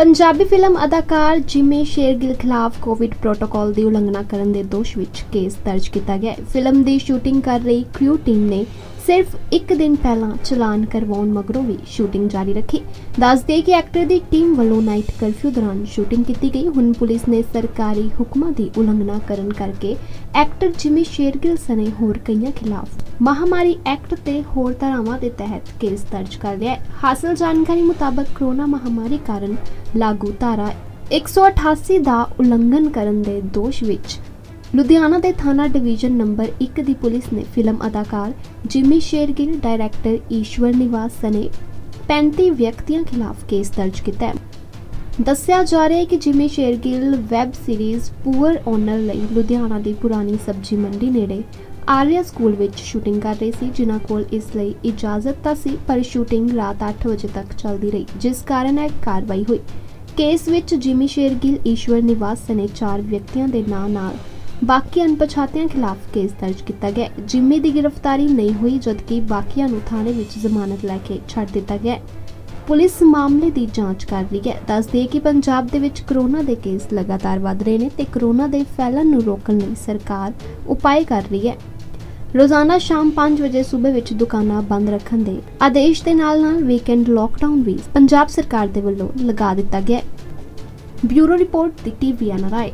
Punjabi film ਅਦਾਕਾਰ ਜਿਮੀ ਸ਼ੇਰਗਿੱਲ ਖਿਲਾਫ Covid protocol ਦੀ ਉਲੰਘਣਾ ਕਰਨ ਦੇ ਦੋਸ਼ ਵਿੱਚ ਕੇਸ ਦਰਜ ਕੀਤਾ ਗਿਆ ਹੈ। ਫਿਲਮ ਦੀ ਸ਼ੂਟਿੰਗ ਕਰ ਰਹੀ ਕ੍ਰਿਊ ਟੀਮ ਨੇ ਸਿਰਫ ਇੱਕ ਦਿਨ ਪਹਿਲਾਂ ਚਲਾਨ ਕਰਵਾਉਣ ਮਗਰੋਂ ਵੀ ਸ਼ੂਟਿੰਗ ਜਾਰੀ ਰੱਖੀ। ਦੱਸਦੇ ਕਿ ਐਕਟਰ ਦੀ ਟੀਮ ਵੱਲੋਂ ਨਾਈਟ ਕਰਫਿਊ ਦੌਰਾਨ ਸ਼ੂਟਿੰਗ ਕੀਤੀ ਗਈ। ਹੁਣ ਪੁਲਿਸ ਨੇ ਸਰਕਾਰੀ ਹੁਕਮਾਂ ਦੀ ਉਲੰਘਣਾ ਕਰਨ ਕਰਕੇ ਐਕਟਰ ਜਿਮੀ ਸ਼ੇਰਗਿੱਲ ਸਣੇ ਹੋਰ ਕਈਆਂ ਖਿਲਾਫ ਮਹਾਮਾਰੀ ਐਕਟ ਤੇ ਹੋਰ ਧਾਰਾਵਾਂ ਦੇ ਤਹਿਤ ਕੇਸ ਦਰਜ ਕਰ ਲਿਆ ਹੈ। ਹਾਸਲ ਜਾਣਕਾਰੀ ਮੁਤਾਬਕ ਕਰੋਨਾ ਮਹਾਮਾਰੀ ਕਾਰਨ ਲਾਗੂ ਧਾਰਾ 188 ਦਾ ਉਲੰਘਣ ਕਰਨ ਦੇ ਦੋਸ਼ ਵਿੱਚ ਲੁਧਿਆਣਾ ਦੇ ਥਾਣਾ ਡਿਵੀਜ਼ਨ ਨੰਬਰ 1 ਦੀ ਪੁਲਿਸ ਨੇ ਫਿਲਮ ਅਦਾਕਾਰ ਜਿਮੀ ਸ਼ੇਰਗਿਲ, ਡਾਇਰੈਕਟਰ ਈਸ਼ਵਰ ਨਿਵਾਸ ਸਨੇ 35 ਵਿਅਕਤੀਆਂ ਖਿਲਾਫ ਕੇਸ ਦਰਜ ਕੀਤਾ ਹੈ। ਦੱਸਿਆ ਜਾ ਰਿਹਾ ਹੈ ਕਿ Jimmy Shergill web series Your Honor ਲਈ ਲੁਧਿਆਣਾ ਦੀ ਪੁਰਾਣੀ ਸਬਜ਼ੀ ਮੰਡੀ ਨੇੜੇ ਆਰਿਆ ਸਕੂਲ ਵਿੱਚ ਸ਼ੂਟਿੰਗ ਕਰ ਰਹੇ ਸੀ, ਜਿਨ੍ਹਾਂ ਕੋਲ ਇਸ ਲਈ ਇਜਾਜ਼ਤ ਤਾਂ ਸੀ, ਪਰ ਸ਼ੂਟਿੰਗ ਰਾਤ 8 ਵਜੇ ਤੱਕ ਚੱਲਦੀ ਰਹੀ, ਜਿਸ ਕਾਰਨ ਇਹ ਕਾਰਵਾਈ ਹੋਈ। ਕੇਸ ਵਿੱਚ ਜਿਮੀ ਸ਼ੇਰਗਿਲ, ਈਸ਼ਵਰ ਨਿਵਾਸ ਸਨੇ ਚਾਰ ਵਿਅਕਤੀਆਂ ਦੇ ਨਾਂ ਨਾਲ ਬਾਕੀ ਅਣਪਛਾਤਿਆਂ ਖਿਲਾਫ ਕੇਸ ਦਰਜ ਕੀਤਾ ਗਿਆ ਜਿਮੀ ਦੀ ਗ੍ਰਿਫਤਾਰੀ ਨਹੀਂ ਹੋਈ, ਜਦਕਿ ਬਾਕੀਆਂ ਨੂੰ ਥਾਣੇ ਵਿੱਚ ਜ਼ਮਾਨਤ ਲੈ ਕੇ ਛੱਡ ਦਿੱਤਾ ਗਿਆ ਪੁਲਿਸ ਮਾਮਲੇ ਦੀ ਜਾਂਚ ਕਰ ਰਹੀ ਹੈ। ਦੱਸਦੇ ਕਿ ਪੰਜਾਬ ਦੇ ਵਿੱਚ ਕਰੋਨਾ ਦੇ ਕੇਸ ਲਗਾਤਾਰ ਵਧ ਰਹੇ ਨੇ ਤੇ ਕਰੋਨਾ ਦੇ ਫੈਲਣ ਨੂੰ ਰੋਕਣ ਲਈ ਸਰਕਾਰ ਉਪਾਅ ਕਰ ਰਹੀ ਹੈ। ਰੋਜ਼ਾਨਾ ਸ਼ਾਮ 5 ਵਜੇ ਸੂਬੇ ਵਿੱਚ ਦੁਕਾਨਾਂ ਬੰਦ ਰੱਖਣ ਦੇ ਆਦੇਸ਼ ਦੇ ਨਾਲ-ਨਾਲ ਵੀਕਐਂਡ ਲੋਕਡਾਊਨ ਵੀ ਪੰਜਾਬ ਸਰਕਾਰ ਦੇ ਵੱਲੋਂ ਲਗਾ ਦਿੱਤਾ ਗਿਆ ਹੈ। ਬਿਊਰੋ ਰਿਪੋਰਟ ਦੀ ਟੀਵੀ ਐਨਆਰਆਈ